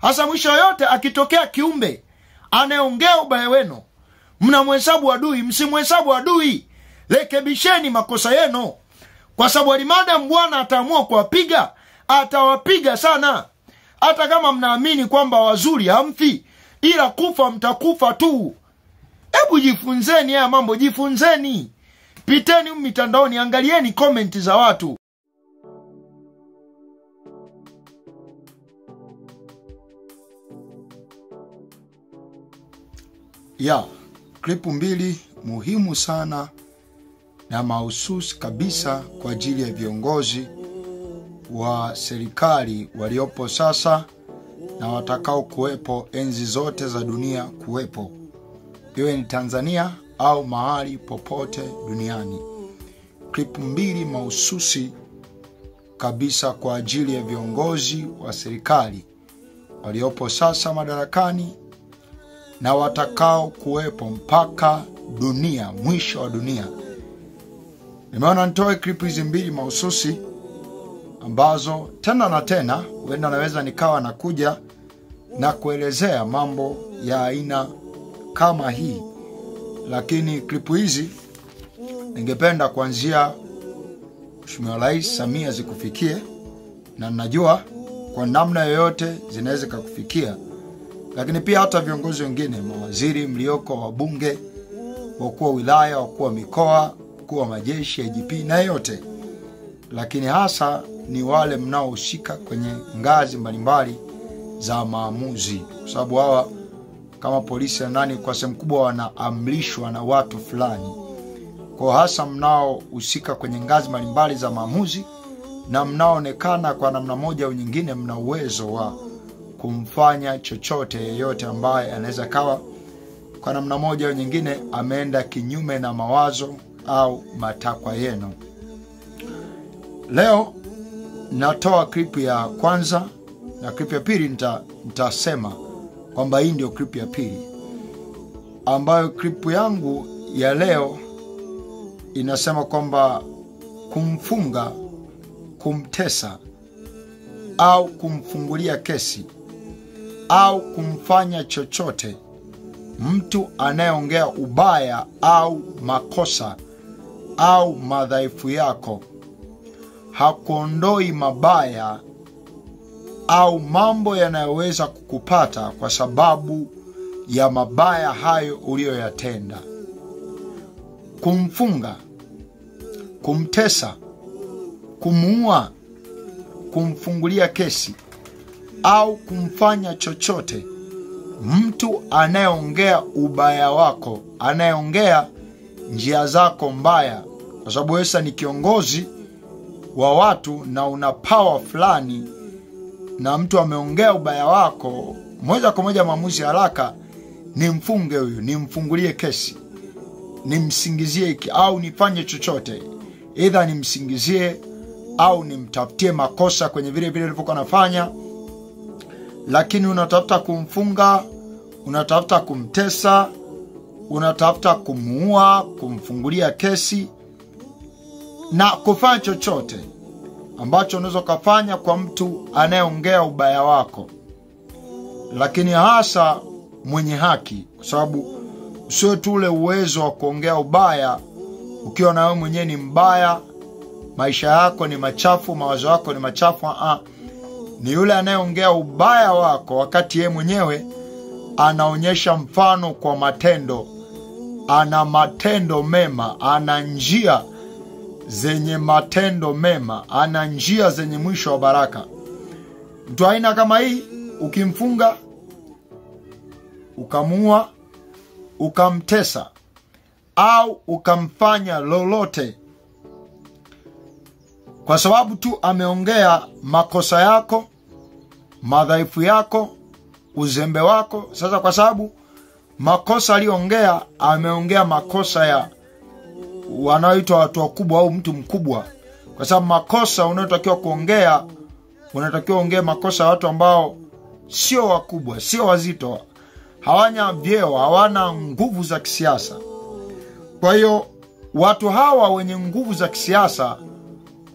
hasa mwisho yoyote akitokea kiumbe anayeongea ubaya wenu. Mnamhesabu adui msimhesabu adui. Rekebisheni makosa yenu. Kwa sababu alimadamu bwana ataamua kuwapiga atawapiga sana. Hata kama mnaamini kwamba wazuri hamfi ila kufa mtakufa tu. Hebu jifunzeni haya mambo jifunzeni. Piteni mitandaoni angalieni komenti za watu ya klipu mbili muhimu sana na mahususi kabisa kwa ajili ya viongozi wa serikali waliopo sasa na watakao kuwepo enzi zote za dunia kuwepo iwe ni tanzania au mahali popote duniani. Klipu mbili mahususi kabisa kwa ajili ya viongozi wa serikali waliopo sasa madarakani na watakao kuwepo mpaka dunia mwisho wa dunia. Nimeona nitoe klipu hizi mbili mahususi ambazo tena na tena huenda naweza nikawa nakuja na kuelezea mambo ya aina kama hii. Lakini klipu hizi ningependa kuanzia mheshimiwa rais samia zikufikie na najua kwa namna yoyote zinaweza ikakufikia lakini pia hata viongozi wengine mawaziri mlioko wabunge wakuu wa wilaya wakuu wa mikoa mkuu wa majeshi igp na yote. Lakini hasa ni wale mnaohusika kwenye ngazi mbalimbali za maamuzi. Kwa sababu hawa kama polisi na nani kwa sehemu kubwa wanaamrishwa na watu fulani. Kwa hasa mnaohusika kwenye ngazi mbalimbali za maamuzi na mnaoonekana kwa namna moja au nyingine mna uwezo wa kumfanya chochote yeyote ambaye anaweza kawa kwa namna moja au nyingine ameenda kinyume na mawazo au matakwa yenu. Leo natoa klipu ya kwanza na klipu ya pili nita, nitasema kwamba hii ndio klipu ya pili. Ambayo klipu yangu ya leo inasema kwamba kumfunga kumtesa au kumfungulia kesi au kumfanya chochote mtu anayeongea ubaya au makosa au madhaifu yako hakuondoi mabaya au mambo yanayoweza kukupata kwa sababu ya mabaya hayo uliyoyatenda. Kumfunga kumtesa kumuua kumfungulia kesi au kumfanya chochote mtu anayeongea ubaya wako anayeongea njia zako mbaya kwa sababu wewe ni kiongozi wa watu na una power fulani na mtu ameongea ubaya wako moja kwa moja maamuzi haraka ni mfunge huyu nimfungulie kesi nimsingizie hiki au nifanye chochote idha nimsingizie au nimtafutie makosa kwenye vile vile alivyokuwa nafanya lakini unatafuta kumfunga unatafuta kumtesa unatafuta kumuua kumfungulia kesi. Na kufanya chochote ambacho unaweza ukafanya kwa mtu anayeongea ubaya wako. Lakini hasa mwenye haki kwa sababu sio tu ule uwezo wa kuongea ubaya ukiwa na wewe mwenyewe ni mbaya maisha yako ni machafu mawazo yako ni machafu Aa, ni yule anayeongea ubaya wako wakati yeye mwenyewe anaonyesha mfano kwa matendo. Ana matendo mema ana njia zenye matendo mema ana njia zenye mwisho wa baraka. Mtu aina kama hii ukimfunga ukamuua ukamtesa au ukamfanya lolote kwa sababu tu ameongea makosa yako madhaifu yako uzembe wako. Sasa kwa sababu makosa aliyoongea ameongea makosa ya wanaoitwa watu wakubwa au mtu mkubwa. Kwa sababu makosa unayotakiwa kuongea unatakiwa ongee makosa ya watu ambao sio wakubwa sio wazito. Hawanya vyeo hawana nguvu za kisiasa. Kwa hiyo watu hawa wenye nguvu za kisiasa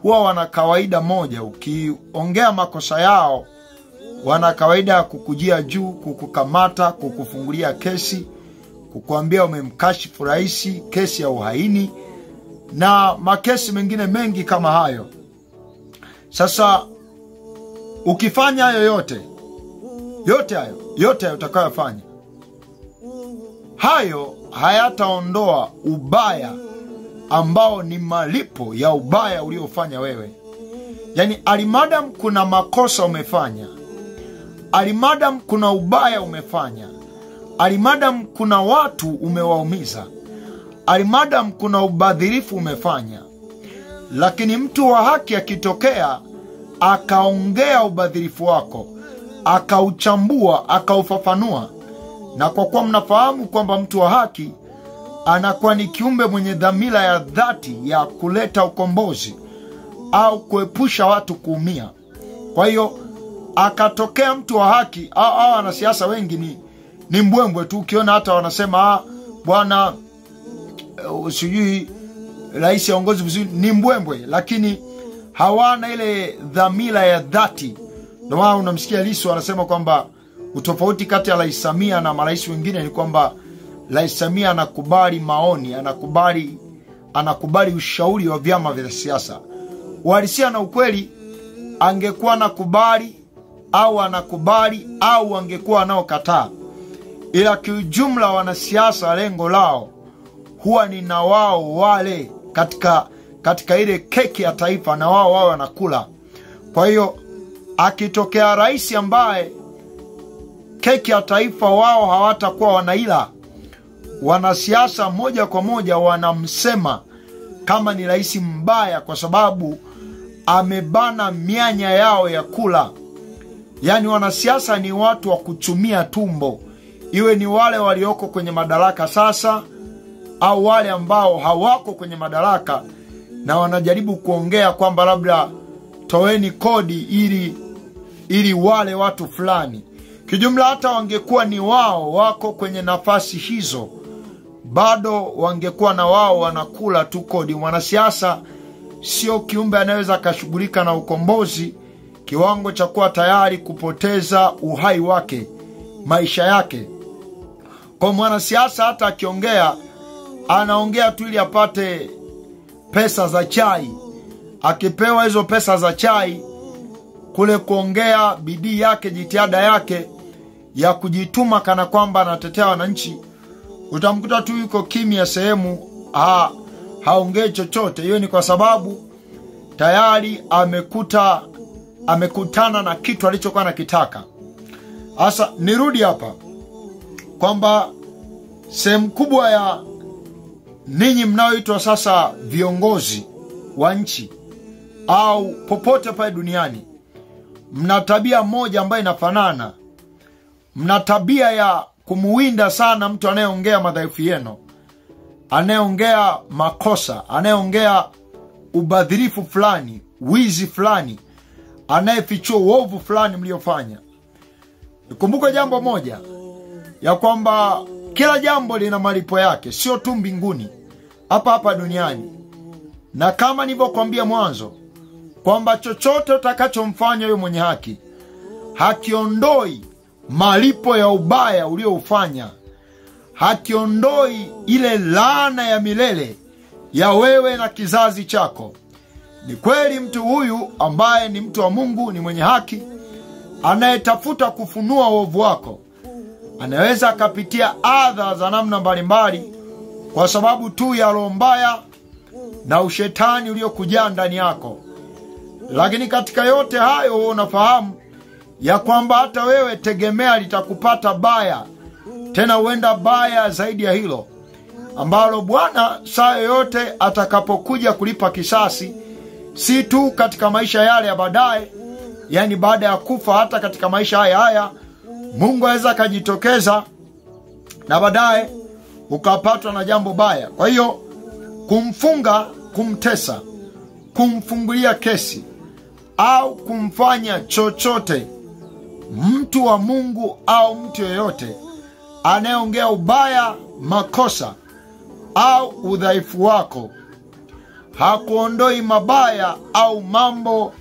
huwa wana kawaida moja ukiongea makosa yao wana kawaida ya kukujia juu, kukukamata, kukufungulia kesi, kukuambia umemkashifu rais, kesi ya uhaini na makesi mengine mengi kama hayo. Sasa ukifanya hayo yote yote hayo yote hayo utakayofanya hayo hayataondoa ubaya ambao ni malipo ya ubaya uliofanya wewe. Yaani, alimadam kuna makosa umefanya, alimadam kuna ubaya umefanya, alimadam kuna watu umewaumiza, alimadam kuna ubadhirifu umefanya, lakini mtu wa haki akitokea akaongea ubadhirifu wako, akauchambua, akaufafanua, na kwa kuwa mnafahamu kwamba mtu wa haki anakuwa ni kiumbe mwenye dhamira ya dhati ya kuleta ukombozi au kuepusha watu kuumia. Kwa hiyo akatokea mtu wa haki au, wanasiasa wengi ni, ni mbwembwe tu. Ukiona hata wanasema bwana uh, sijui rais aongozi vizuri, ni mbwembwe, lakini hawana ile dhamira ya dhati. Ndio maana unamsikia Lissu anasema kwamba utofauti kati ya Rais Samia na marais wengine ni kwamba Rais Samia anakubali maoni, anakubali anakubali ushauri wa vyama vya siasa. Uhalisia na ukweli, angekuwa anakubali au anakubali au angekuwa anaokataa, ila kiujumla, wanasiasa lengo lao huwa ni na wao wale katika katika ile keki ya taifa, na wao wao wanakula. Kwa hiyo akitokea rais ambaye keki ya taifa wao hawatakuwa wanaila wanasiasa moja kwa moja wanamsema kama ni rais mbaya, kwa sababu amebana mianya yao ya kula. Yaani wanasiasa ni watu wa kuchumia tumbo, iwe ni wale walioko kwenye madaraka sasa au wale ambao hawako kwenye madaraka na wanajaribu kuongea kwamba labda toweni kodi ili ili wale watu fulani. Kijumla, hata wangekuwa ni wao wako kwenye nafasi hizo bado wangekuwa na wao wanakula tu kodi. Mwanasiasa sio kiumbe anayeweza akashughulika na ukombozi kiwango cha kuwa tayari kupoteza uhai wake, maisha yake. Kwa mwanasiasa, hata akiongea anaongea tu ili apate pesa za chai. Akipewa hizo pesa za chai, kule kuongea, bidii yake, jitihada yake ya kujituma kana kwamba anatetea wananchi utamkuta tu yuko kimya sehemu, ha, haongei chochote. Hiyo ni kwa sababu tayari amekuta amekutana na kitu alichokuwa nakitaka. Sasa nirudi hapa kwamba sehemu kubwa ya ninyi mnaoitwa sasa viongozi wa nchi au popote pale duniani, mna tabia moja ambayo inafanana, mna tabia ya kumuwinda sana mtu anayeongea madhaifu yenu, anayeongea makosa, anayeongea ubadhirifu fulani, wizi fulani, anayefichua uovu fulani mliofanya. Kumbuka jambo moja ya kwamba kila jambo lina malipo yake, sio tu mbinguni, hapa hapa duniani. Na kama nilivyokwambia mwanzo kwamba chochote utakachomfanya huyo mwenye haki hakiondoi malipo ya ubaya ulioufanya, hakiondoi ile laana ya milele ya wewe na kizazi chako. Ni kweli mtu huyu ambaye ni mtu wa Mungu, ni mwenye haki, anayetafuta kufunua uovu wako, anaweza akapitia adha za namna mbalimbali kwa sababu tu ya roho mbaya na ushetani uliokujaa ndani yako. Lakini katika yote hayo, unafahamu ya kwamba hata wewe tegemea litakupata baya, tena huenda baya zaidi ya hilo, ambalo Bwana saa yoyote atakapokuja kulipa kisasi, si tu katika maisha yale ya baadaye, yani baada ya kufa, hata katika maisha haya haya Mungu aweza akajitokeza na baadaye ukapatwa na jambo baya. Kwa hiyo kumfunga, kumtesa, kumfungulia kesi au kumfanya chochote mtu wa Mungu au mtu yeyote anayeongea ubaya, makosa au udhaifu wako. Hakuondoi mabaya au mambo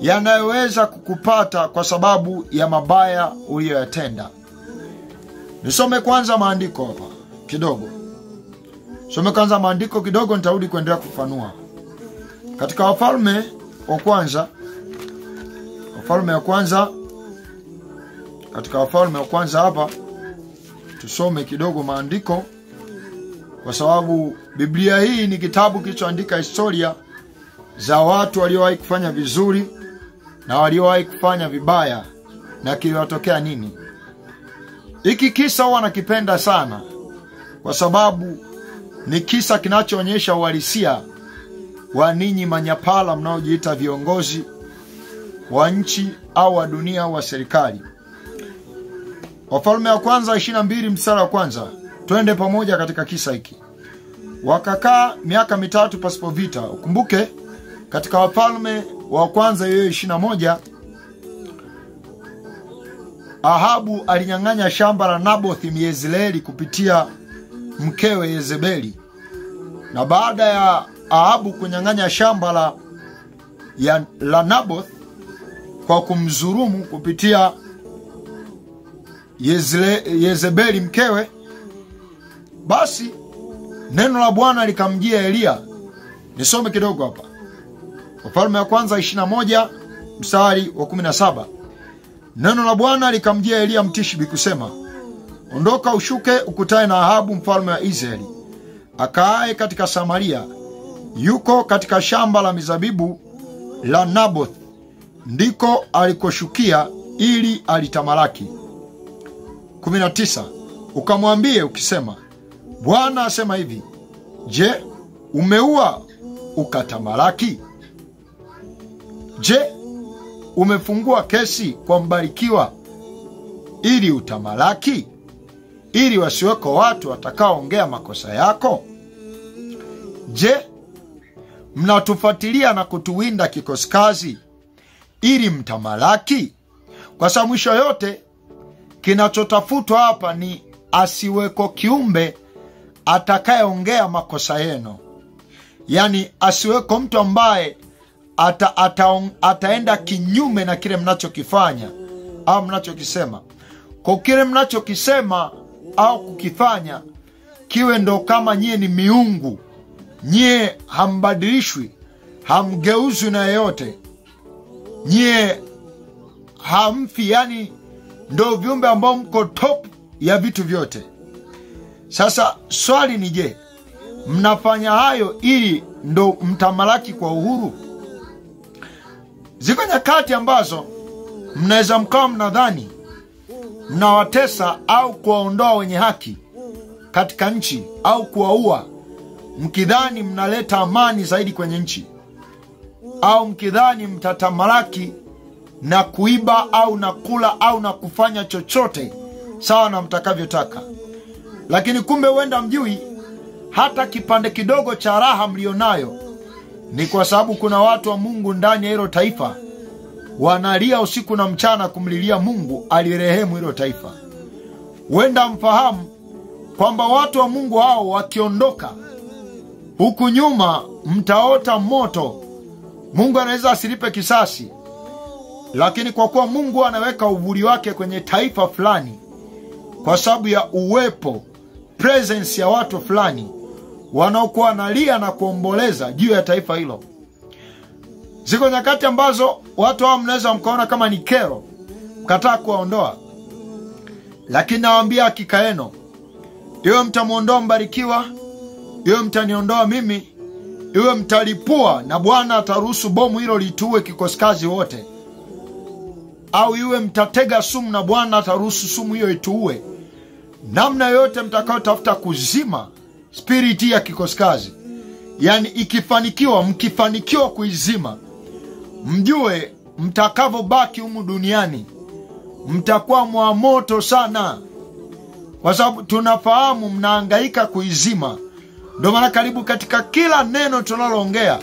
yanayoweza kukupata kwa sababu ya mabaya uliyoyatenda. Nisome kwanza maandiko hapa kidogo, some kwanza maandiko kidogo, nitarudi kuendelea kufanua katika Wafalme wa kwanza, Wafalme wa kwanza, katika Wafalme wa kwanza hapa tusome kidogo maandiko, kwa sababu Biblia hii ni kitabu kilichoandika historia za watu waliowahi kufanya vizuri na waliowahi kufanya vibaya na kiliwatokea nini. Hiki kisa huwa nakipenda sana, kwa sababu ni kisa kinachoonyesha uhalisia wa ninyi manyapala mnaojiita viongozi wa nchi au wa dunia au wa serikali. Wafalme wa kwanza 22 mstari wa kwanza, twende pamoja katika kisa hiki. Wakakaa miaka mitatu pasipo vita. Ukumbuke katika Wafalme wa kwanza hiyo 21 Ahabu alinyang'anya shamba la Nabothi Myezreeli kupitia mkewe Yezebeli, na baada ya Ahabu kunyang'anya shamba la, ya, la Naboth kwa kumzurumu kupitia Yezle, Yezebeli mkewe, basi neno la Bwana likamjia Eliya. Nisome kidogo hapa, Wafalme wa kwanza 21 mstari wa 17. Neno la Bwana likamjia Eliya Mtishbi kusema, ondoka ushuke ukutane na Ahabu mfalme wa Israeli akaaye katika Samaria, yuko katika shamba la mizabibu la Naboth, ndiko alikoshukia ili alitamalaki. 19. Ukamwambie ukisema, Bwana asema hivi, je, umeua ukatamalaki? Je, umefungua kesi kwa mbarikiwa ili utamalaki, ili wasiweko watu watakaoongea makosa yako? Je, mnatufuatilia na kutuwinda kikosikazi ili mtamalaki? Kwa sababu mwisho yote kinachotafutwa hapa ni asiweko kiumbe atakayeongea makosa yenu, yaani asiweko mtu ambaye ata, ata, ataenda kinyume na kile mnachokifanya au mnachokisema. Kwa kile mnachokisema au kukifanya kiwe ndo kama nyie ni miungu, nyie hambadilishwi, hamgeuzwi na yeyote, nyie hamfi, yani ndo viumbe ambao mko top ya vitu vyote. Sasa swali ni je, mnafanya hayo ili ndo mtamalaki kwa uhuru? Ziko nyakati ambazo mnaweza mkawa mnadhani mnawatesa au kuwaondoa wenye haki katika nchi au kuwaua, mkidhani mnaleta amani zaidi kwenye nchi, au mkidhani mtatamalaki na kuiba au na kula au na kufanya chochote sawa na mtakavyotaka. Lakini kumbe wenda mjui hata kipande kidogo cha raha mlionayo ni kwa sababu kuna watu wa Mungu ndani ya hilo taifa wanalia usiku na mchana kumlilia Mungu alirehemu hilo taifa. wenda mfahamu kwamba watu wa Mungu hao wakiondoka huku nyuma, mtaota moto. Mungu anaweza asilipe kisasi, lakini kwa kuwa Mungu anaweka uvuli wake kwenye taifa fulani, kwa sababu ya uwepo presence ya watu fulani wanaokuwa wanalia na kuomboleza juu ya taifa hilo. Ziko nyakati ambazo watu hao mnaweza mkaona kama ni kero, mkataa kuwaondoa, lakini nawaambia hakika yenu, iwe mtamwondoa Mbarikiwa, iwe mtaniondoa mimi, iwe mtalipua na Bwana ataruhusu bomu hilo lituue kikosikazi wote, au iwe mtatega sumu na Bwana ataruhusu sumu hiyo ituue, namna yoyote mtakayotafuta kuzima spiriti ya kikosikazi, yaani ikifanikiwa, mkifanikiwa kuizima, mjue mtakavyobaki humu duniani mtakuwa mwa moto sana, kwa sababu tunafahamu mnaangaika kuizima. Ndio maana karibu katika kila neno tunaloongea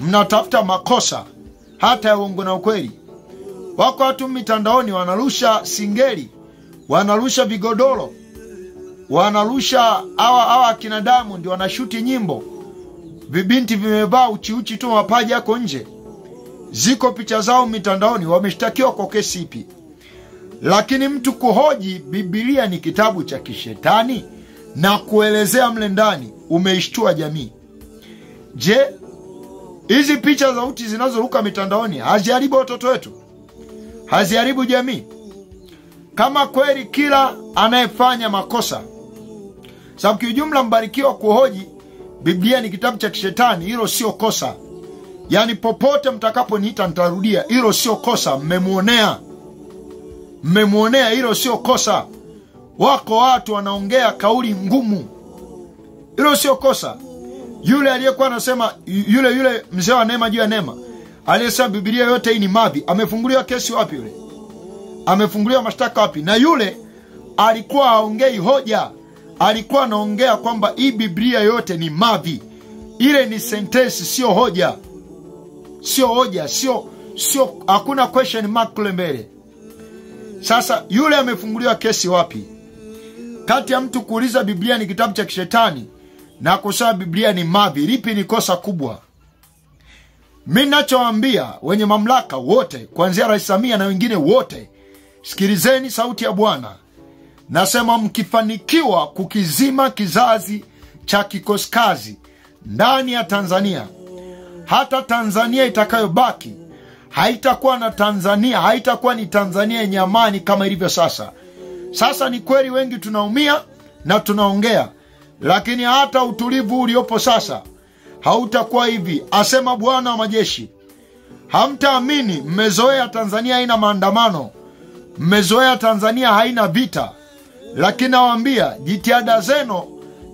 mnatafuta makosa hata ya uongo na ukweli. Wako watu mitandaoni wanarusha singeli, wanarusha vigodoro, wanarusha hawa hawa akina Diamond wanashuti nyimbo, vibinti vimevaa uchiuchi tu, mapaja yako nje. ziko picha zao mitandaoni, wameshtakiwa kwa kesi ipi? Lakini mtu kuhoji Bibilia ni kitabu cha kishetani na kuelezea mle ndani, umeishtua jamii. Je, hizi picha za uti zinazoruka mitandaoni haziharibu watoto wetu? Haziharibu jamii? Kama kweli kila anayefanya makosa, sababu kiujumla, Mbarikiwa kuhoji Biblia ni kitabu cha kishetani, hilo sio kosa. Yaani popote mtakaponiita nitarudia, hilo sio kosa. Mmemwonea, mmemwonea, hilo sio kosa. Wako watu wanaongea kauli ngumu, hilo sio kosa. Yule aliyekuwa anasema, yule yule mzee wa neema juu ya neema aliyesema Biblia yote hii ni mavi, amefunguliwa kesi wapi? Yule amefunguliwa mashtaka wapi? Na yule alikuwa haongei hoja, alikuwa anaongea kwamba hii Biblia yote ni mavi. Ile ni sentensi, sio hoja, sio hoja, sio sio, hakuna question mark kule mbele. Sasa yule amefunguliwa kesi wapi? Kati ya mtu kuuliza Biblia ni kitabu cha kishetani na kusema Biblia ni mavi, lipi ni kosa kubwa? Mi nachowaambia wenye mamlaka wote, kuanzia Rais Samia na wengine wote, sikilizeni sauti ya Bwana. Nasema mkifanikiwa kukizima kizazi cha kikoskazi ndani ya Tanzania, hata Tanzania itakayobaki haitakuwa na Tanzania, haitakuwa ni Tanzania yenye amani kama ilivyo sasa. Sasa ni kweli wengi tunaumia na tunaongea, lakini hata utulivu uliopo sasa hautakuwa hivi, asema Bwana wa majeshi. Hamtaamini, mmezoea Tanzania haina maandamano, mmezoea Tanzania haina vita, lakini nawaambia jitihada zenu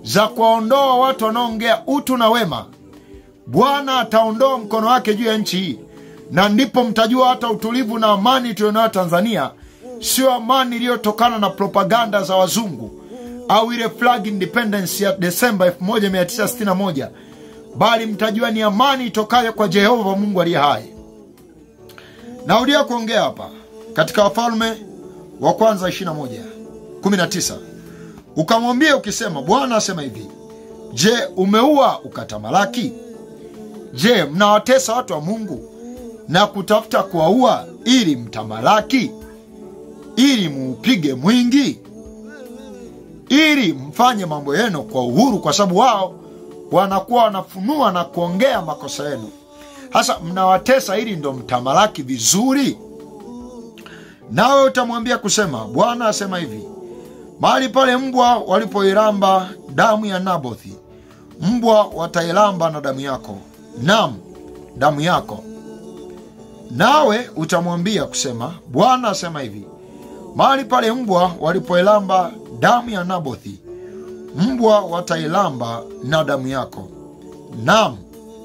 za kuwaondoa watu wanaoongea utu na wema, Bwana ataondoa mkono wake juu ya nchi hii, na ndipo mtajua hata utulivu na amani tulionayo Tanzania. Sio amani iliyotokana na propaganda za wazungu au ile flag independence ya Desemba 1961 bali mtajua ni amani itokayo kwa Jehova Mungu aliye hai. Naudia kuongea hapa katika Wafalme wa kwanza 21 19, ukamwambia ukisema, Bwana asema hivi, je, umeua ukatamalaki? Je, mnawatesa watu wa Mungu na kutafuta kuwaua ili mtamalaki, ili muupige mwingi, ili mfanye mambo yenu kwa uhuru, kwa sababu wao wanakuwa wanafunua na kuongea makosa yenu. hasa mnawatesa ili ndo mtamalaki vizuri? Nawe utamwambia kusema, Bwana asema hivi, mahali pale mbwa walipoiramba damu ya Nabothi, mbwa watailamba na damu yako, nam damu yako. Nawe utamwambia kusema, Bwana asema hivi, mahali pale mbwa walipoilamba damu ya Nabothi, mbwa watailamba na damu yako, nam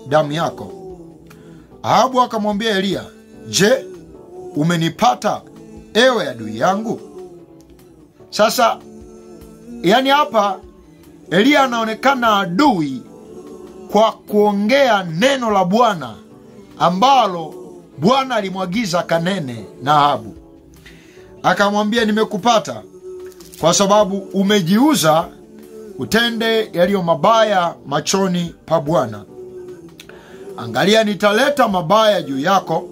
damu yako. Ahabu akamwambia Eliya, je, umenipata ewe adui yangu? Sasa yani hapa Eliya anaonekana adui kwa kuongea neno la Bwana ambalo Bwana alimwagiza kanene na Ahabu. Akamwambia, nimekupata kwa sababu umejiuza utende yaliyo mabaya machoni pa Bwana. Angalia, nitaleta mabaya juu yako,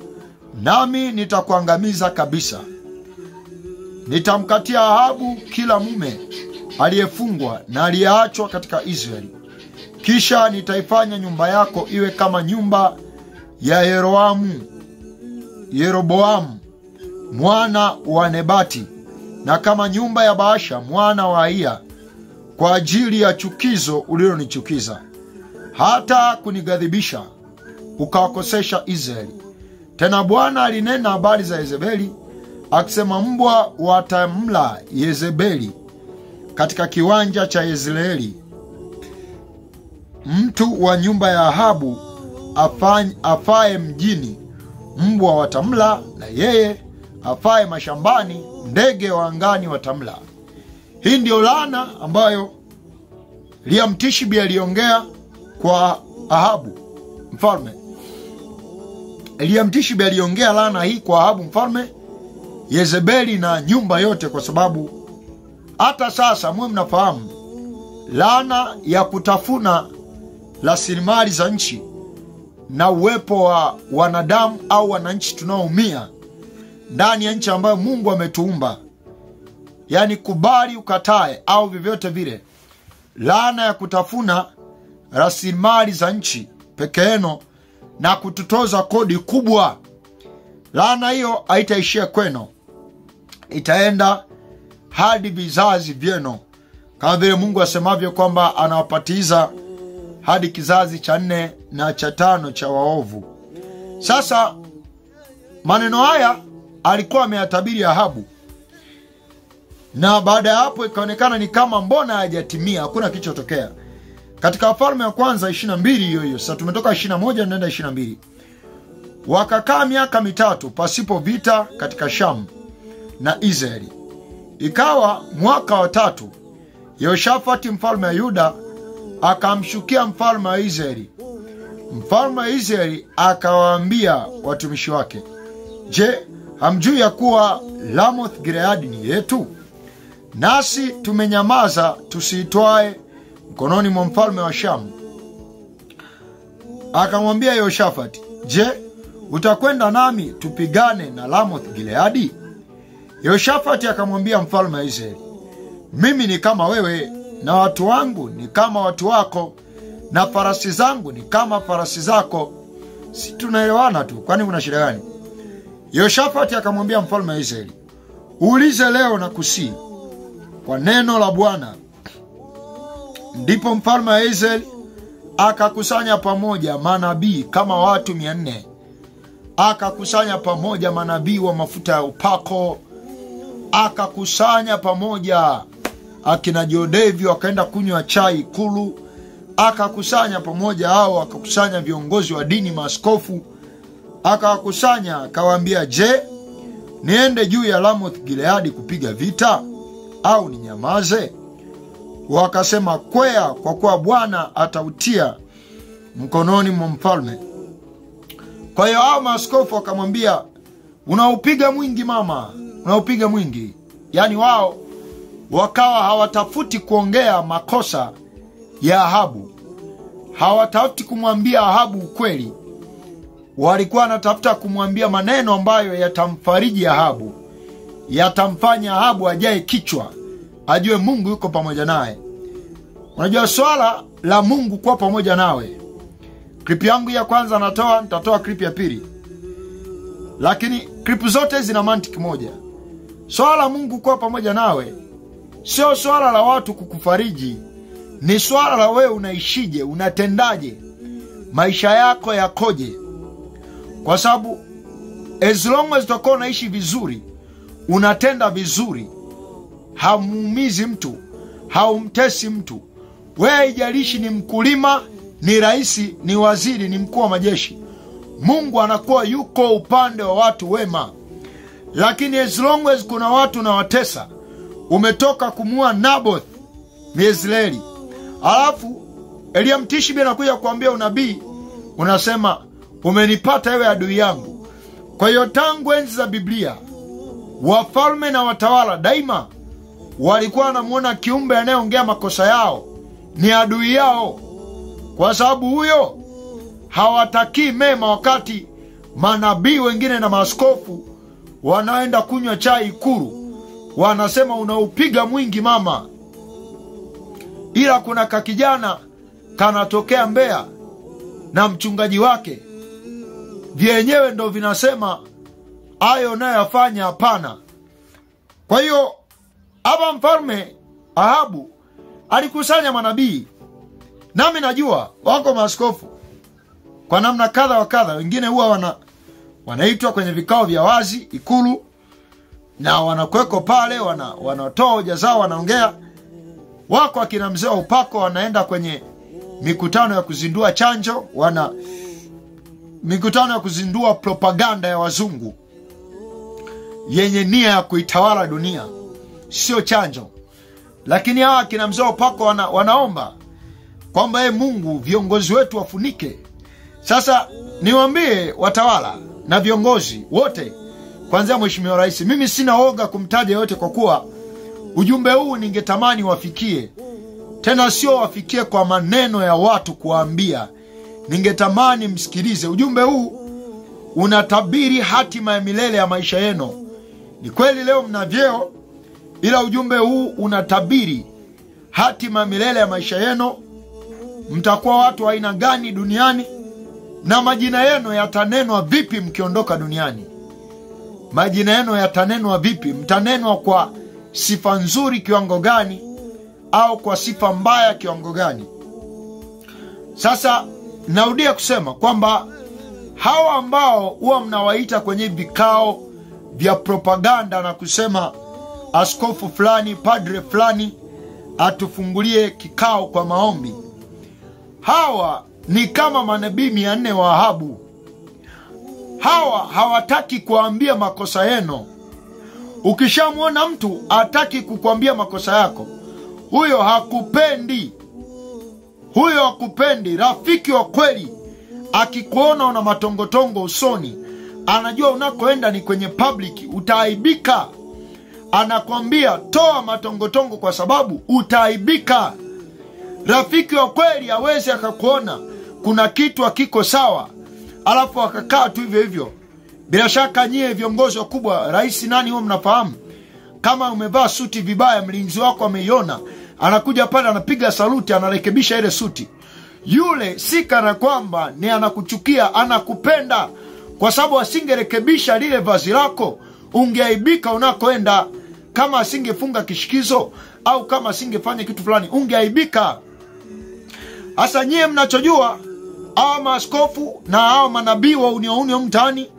nami nitakuangamiza kabisa. Nitamkatia Ahabu kila mume aliyefungwa na aliyeachwa katika Israeli. Kisha nitaifanya nyumba yako iwe kama nyumba ya Yeroamu, Yeroboamu mwana wa Nebati, na kama nyumba ya Baasha mwana wa Aiya, kwa ajili ya chukizo ulilonichukiza, hata kunighadhibisha ukawakosesha Israeli. Tena Bwana alinena habari za Yezebeli akisema, mbwa watamla Yezebeli katika kiwanja cha Yezreeli. Mtu wa nyumba ya Ahabu afaye mjini, mbwa watamla, na yeye afaye mashambani, ndege wa angani watamla. Hii ndio laana ambayo Liam Tishibi aliongea kwa Ahabu mfalme. Liam Tishibi aliongea laana hii kwa Ahabu mfalme, Yezebeli na nyumba yote, kwa sababu hata sasa mwe mnafahamu laana ya kutafuna rasilimali za nchi na uwepo wa wanadamu au wananchi tunaoumia ndani ya nchi ambayo Mungu ametuumba, yaani kubali ukatae, au vyovyote vile, laana ya kutafuna rasilimali za nchi pekeeno na kututoza kodi kubwa, laana hiyo haitaishia kweno itaenda hadi vizazi vyeno kama vile Mungu asemavyo kwamba anawapatiza hadi kizazi cha nne na cha tano cha waovu. Sasa maneno haya alikuwa ameyatabiri Ahabu, na baada ya hapo ikaonekana ni kama mbona hajatimia hakuna kilichotokea. Katika Wafalme wa Kwanza ishirini na mbili hiyo hiyo, sasa tumetoka ishirini na moja tunaenda ishirini na mbili Wakakaa miaka mitatu pasipo vita katika Shamu na Israeli. Ikawa mwaka wa tatu, Yehoshafati mfalme wa Yuda akamshukia mfalme wa Israeli. Mfalme wa Israeli akawaambia watumishi wake, Je, hamjui ya kuwa Lamoth Gileadi ni yetu, nasi tumenyamaza tusiitwae mkononi mwa mfalme wa Shamu? Akamwambia Yehoshafati, Je, utakwenda nami tupigane na Lamoth Gileadi? Yehoshafati akamwambia mfalme wa Israeli, mimi ni kama wewe na watu wangu ni kama watu wako na farasi zangu ni kama farasi zako, si tunaelewana tu? Kwani kuna shida gani? Yehoshafati akamwambia mfalme wa Israeli, uulize leo na kusii kwa neno la Bwana. Ndipo mfalme wa Israeli akakusanya pamoja manabii kama watu mia nne. Akakusanya pamoja manabii wa mafuta ya upako, akakusanya pamoja akina Jodevi wakaenda kunywa chai Ikulu, akakusanya pamoja hao, akakusanya viongozi wa dini, maaskofu, akawakusanya akawaambia, je, niende juu ya Lamoth Gileadi kupiga vita au ninyamaze? Wakasema, kwea, kwa kuwa Bwana atautia mkononi mwa mfalme. Kwa hiyo hao maaskofu wakamwambia, unaupiga mwingi mama, unaupiga mwingi. Yaani wao wakawa hawatafuti kuongea makosa ya Ahabu, hawatafuti kumwambia Ahabu ukweli. Walikuwa wanatafuta kumwambia maneno ambayo yatamfariji Ahabu, yatamfanya Ahabu ajae kichwa, ajue Mungu yuko pamoja naye. Unajua swala la Mungu kuwa pamoja nawe, klipu yangu ya kwanza natoa, nitatoa klipu ya pili, lakini klipu zote zina mantiki moja. Swala la Mungu kuwa pamoja nawe sio swala la watu kukufariji, ni swala la wewe unaishije, unatendaje, maisha yako yakoje, kwa sababu as long as utakuwa unaishi vizuri, unatenda vizuri, hamuumizi mtu, haumtesi mtu, wewe haijalishi ni mkulima, ni rais, ni waziri, ni mkuu wa majeshi, Mungu anakuwa yuko upande wa watu wema. Lakini as long as kuna watu unawatesa umetoka kumua Naboth Miezreeli, alafu Eliya Mtishibi anakuja kuambia unabii, unasema umenipata ewe adui yangu. Kwa hiyo tangu enzi za Biblia wafalme na watawala daima walikuwa wanamwona kiumbe anayeongea makosa yao ni adui yao, kwa sababu huyo hawatakii mema, wakati manabii wengine na maaskofu wanaenda kunywa chai Ikulu. Wanasema unaupiga mwingi mama, ila kuna kakijana kanatokea Mbeya na mchungaji wake, vyenyewe ndo vinasema hayo unayoyafanya hapana. Kwa hiyo hapa mfalme Ahabu alikusanya manabii, nami najua wako maaskofu kwa namna kadha wa kadha, wengine huwa wana wanaitwa kwenye vikao vya wazi Ikulu na wanakweko pale, wana wanatoa hoja zao, wanaongea. Wako akina mzee wa upako wanaenda kwenye mikutano ya kuzindua chanjo, wana mikutano ya kuzindua propaganda ya wazungu yenye nia ya kuitawala dunia, sio chanjo. Lakini hawa akina mzee wa upako wana, wanaomba kwamba ye Mungu, viongozi wetu wafunike. Sasa niwaambie watawala na viongozi wote kwanzia Mheshimiwa Rais, mimi sina woga kumtaja yote, kwa kuwa ujumbe huu ningetamani wafikie, tena sio wafikie kwa maneno ya watu kuwaambia, ningetamani msikilize ujumbe huu. Unatabiri hatima ya milele ya maisha yenu. Ni kweli leo mna vyeo, ila ujumbe huu unatabiri hatima milele ya maisha yenu. Mtakuwa watu wa aina gani duniani, na majina yenu yatanenwa vipi mkiondoka duniani? Majina yenu yatanenwa vipi? Mtanenwa kwa sifa nzuri kiwango gani, au kwa sifa mbaya kiwango gani? Sasa narudia kusema kwamba hawa ambao huwa mnawaita kwenye vikao vya propaganda na kusema askofu fulani, padre fulani atufungulie kikao kwa maombi, hawa ni kama manabii mia nne wa Ahabu. Hawa hawataki kuambia makosa yenu. Ukishamwona mtu hataki kukwambia makosa yako, huyo hakupendi, huyo hakupendi. Rafiki wa kweli akikuona una matongotongo usoni, anajua unakoenda ni kwenye public, utaaibika. Anakwambia toa matongotongo kwa sababu utaaibika. Rafiki wa kweli hawezi akakuona kuna kitu akiko sawa, alafu akakaa tu hivyo hivyo. Bila shaka nyie viongozi wakubwa, rais nani huo mnafahamu, kama umevaa suti vibaya, mlinzi wako ameiona, anakuja pale anapiga saluti, anarekebisha ile suti yule si kana kwamba ni anakuchukia, anakupenda, kwa sababu asingerekebisha lile vazi lako, ungeaibika unakoenda. Kama asingefunga kishikizo au kama asingefanya kitu fulani, ungeaibika. Hasa nyie mnachojua, awa maaskofu na awa manabii wa uniounio mtaani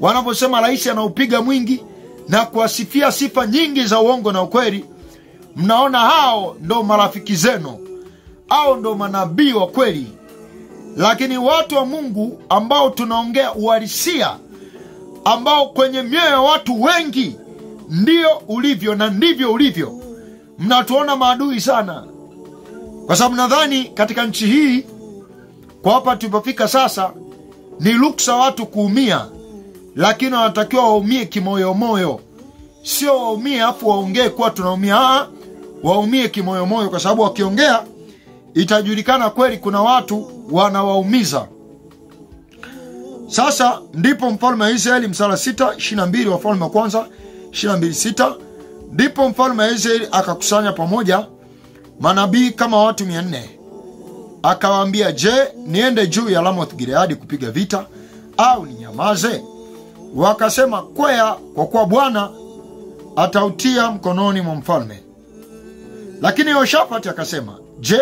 wanavyosema rais anaupiga mwingi na kuwasifia sifa nyingi za uongo na ukweli, mnaona hao ndo marafiki zenu au ndo manabii wa kweli. Lakini watu wa Mungu ambao tunaongea uhalisia, ambao kwenye mioyo ya watu wengi ndio ulivyo na ndivyo ulivyo, mnatuona maadui sana, kwa sababu nadhani katika nchi hii kwa hapa tulipofika sasa, ni ruksa watu kuumia, lakini wanatakiwa waumie kimoyomoyo, sio waumie afu waongee kuwa tunaumia. Waumie kimoyomoyo, kwa sababu wakiongea itajulikana kweli kuna watu wanawaumiza. Sasa ndipo mfalme wa Israeli msala sita ishirini na mbili Wafalme wa kwanza ishirini na mbili sita ndipo mfalme wa Israeli akakusanya pamoja manabii kama watu mia nne akawaambia, je, niende juu ya Lamoth Gileadi kupiga vita au ninyamaze? Wakasema, kwea, kwa kuwa Bwana atautia mkononi mwa mfalme. Lakini Yoshafati akasema, je,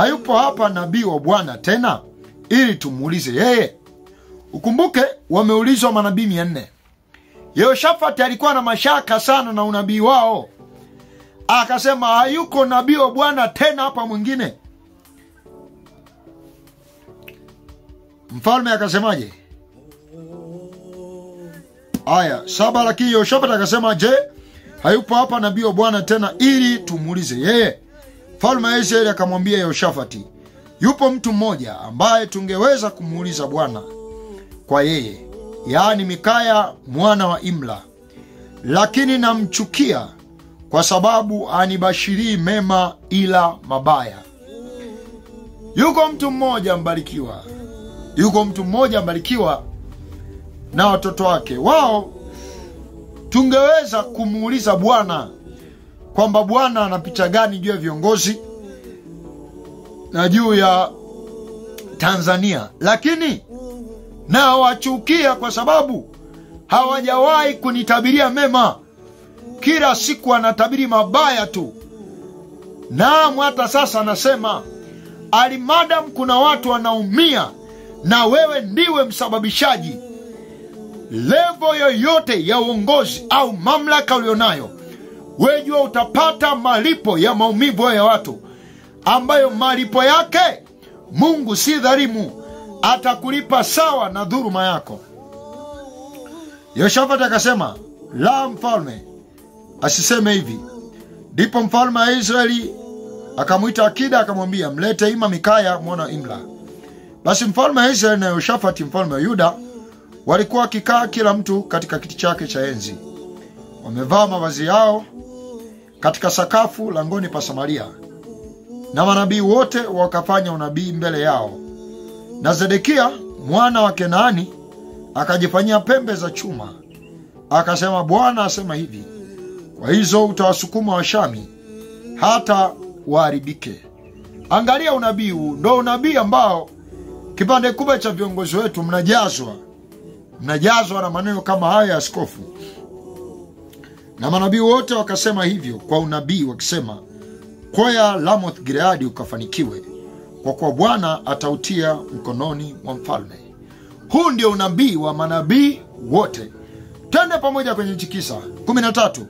hayupo hapa nabii wa Bwana tena ili tumuulize yeye? Ukumbuke wameulizwa manabii mia nne. Yehoshafati alikuwa na mashaka sana na unabii wao, akasema hayuko nabii wa Bwana tena hapa mwingine. Mfalme akasemaje? Aya saba. Lakini Yehoshafati akasema, je, hayupo hapa nabii wa Bwana tena ili tumuulize yeye? Mfalme wa Israeli akamwambia Yehoshafati, yupo mtu mmoja ambaye tungeweza kumuuliza Bwana kwa yeye, yaani Mikaya mwana wa Imla, lakini namchukia kwa sababu anibashirii mema ila mabaya. Yuko mtu mmoja mbarikiwa, yuko mtu mmoja mbarikiwa na watoto wake wao, tungeweza kumuuliza Bwana kwamba Bwana ana picha gani juu ya viongozi na juu ya Tanzania, lakini nawachukia kwa sababu hawajawahi kunitabiria mema. Kila siku anatabiri mabaya tu. Naam, hata sasa anasema alimadam, kuna watu wanaumia na wewe ndiwe msababishaji. Levo yoyote ya uongozi au mamlaka ulionayo wewe jua utapata malipo ya maumivu ya watu, ambayo malipo yake Mungu si dhalimu, atakulipa sawa na dhuluma yako. Yoshafati akasema, la, mfalme asiseme hivi. Ndipo mfalme wa Israeli akamwita akida, akamwambia, mlete ima Mikaya mwana wa Imla. Basi mfalme wa Israeli na Yoshafati mfalme wa Yuda walikuwa wakikaa kila mtu katika kiti chake cha enzi, wamevaa mavazi yao katika sakafu langoni pa Samaria, na manabii wote wakafanya unabii mbele yao, Na Zedekia mwana wa Kenaani akajifanyia pembe za chuma, akasema, Bwana asema hivi, kwa hizo utawasukuma Washami hata waharibike. Angalia unabii huu, ndo unabii ambao kipande kubwa cha viongozi wetu mnajazwa, mnajazwa na maneno kama haya ya askofu. Na manabii wote wakasema hivyo kwa unabii, wakisema, kwea Lamoth Gileadi ukafanikiwe, kwa kuwa Bwana atautia mkononi mwa mfalme. Huu ndio unabii wa manabii wote. Twende pamoja kwenye nchi kisa kumi na tatu.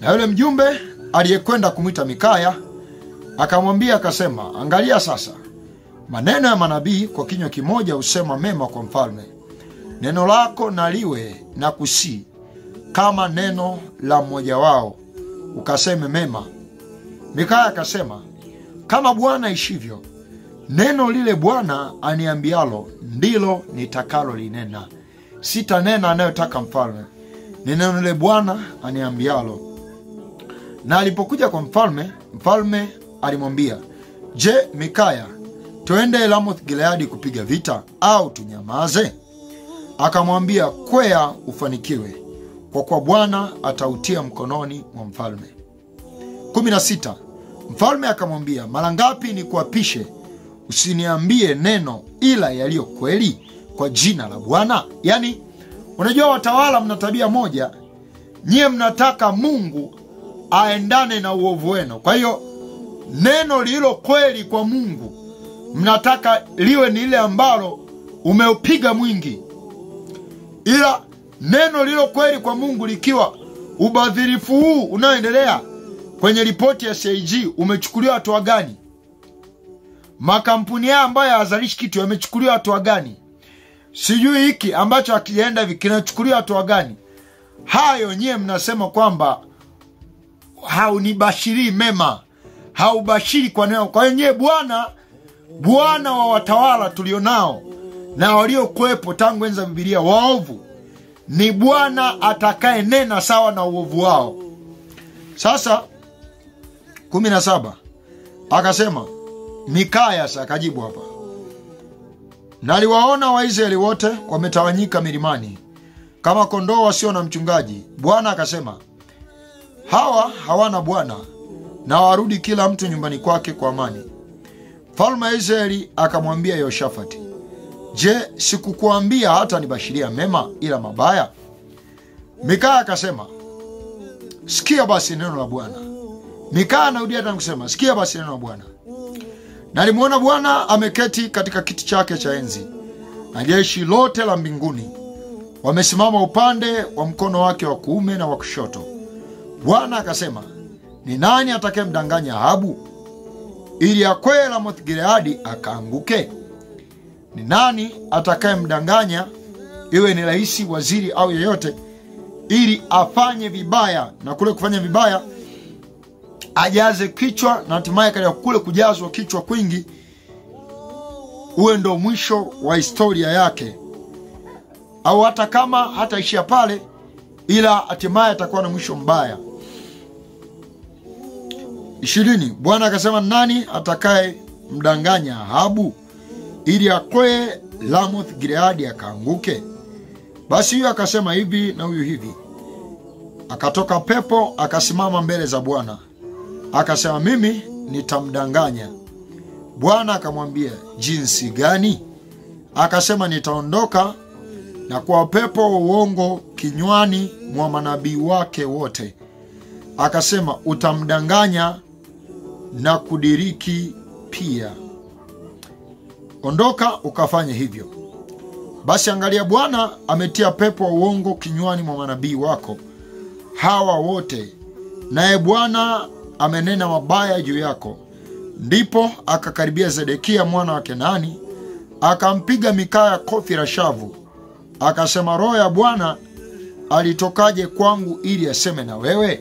Na yule mjumbe aliyekwenda kumwita Mikaya akamwambia akasema, angalia sasa, maneno ya manabii kwa kinywa kimoja husema mema kwa mfalme. Neno lako na liwe na kusii kama neno la mmoja wao, ukaseme mema. Mikaya akasema, kama Bwana ishivyo, neno lile Bwana aniambialo ndilo nitakalo linena. Sitanena anayotaka mfalme, ni neno lile Bwana aniambialo. Na alipokuja kwa mfalme, mfalme alimwambia, Je, Mikaya, twende Lamoth Gileadi kupiga vita au tunyamaze? Akamwambia, kwea ufanikiwe, kwa kuwa Bwana atautia mkononi mwa mfalme. 16 Mfalme akamwambia, mara ngapi ni kuapishe usiniambie neno ila yaliyo kweli kwa jina la Bwana? yani unajua watawala mna tabia moja, nyiye mnataka Mungu aendane na uovu wenu. Kwa hiyo neno lililo kweli kwa Mungu mnataka liwe ni lile ambalo umeupiga mwingi, ila neno lilo kweli kwa Mungu likiwa ubadhirifu huu unaoendelea kwenye ripoti ya CAG umechukuliwa hatua gani? Makampuni haya ambayo hayazalishi kitu yamechukuliwa hatua gani? Sijui hiki ambacho hakijaenda hivi kinachukuliwa hatua gani? Hayo nyiye mnasema kwamba haunibashirii mema, haubashiri kwa neno. Kwa hiyo nyiye Bwana, Bwana wa watawala tulionao na waliokuwepo tangu enza Bibilia, waovu ni Bwana atakaye nena sawa na uovu wao. Sasa kumi na saba akasema Mikaya sa akajibu hapa, naliwaona Waisraeli wote wametawanyika milimani kama kondoo wasio na mchungaji. Bwana akasema, hawa hawana bwana, na warudi kila mtu nyumbani kwake kwa amani. Mfalme wa Israeli akamwambia Yehoshafati, je, sikukuambia hata nibashiria mema ila mabaya? Mikaya akasema, sikia basi neno la Bwana. Mikaya anarudia tena kusema, sikia basi neno la Bwana. Nalimwona Bwana ameketi katika kiti chake cha enzi, na jeshi lote la mbinguni wamesimama upande wa mkono wake wa kuume na wa kushoto. Bwana akasema, ni nani atakayemdanganya Ahabu ili akwee Ramoth Gileadi akaanguke? Ni nani atakayemdanganya, iwe ni rais, waziri au yeyote, ili afanye vibaya, na kule kufanya vibaya ajaze kichwa, na hatimaye katika kule kujazwa kichwa kwingi uwe ndo mwisho wa historia yake, au hata kama hataishia pale, ila hatimaye atakuwa na mwisho mbaya. ishirini. Bwana akasema, nani atakaye mdanganya Ahabu ili akoe Lamoth Gileadi akaanguke? Basi huyo akasema hivi na huyu hivi. Akatoka pepo akasimama mbele za Bwana akasema, mimi nitamdanganya. Bwana akamwambia, jinsi gani? Akasema, nitaondoka na kuwa pepo wa uongo kinywani mwa manabii wake wote. Akasema, utamdanganya na kudiriki pia. Ondoka ukafanye hivyo. Basi angalia, Bwana ametia pepo wa uongo kinywani mwa manabii wako hawa wote, naye Bwana amenena mabaya juu yako. Ndipo akakaribia Zedekia mwana wa Kenani, akampiga Mikaya kofi la shavu, akasema, roho ya Bwana alitokaje kwangu ili aseme na wewe?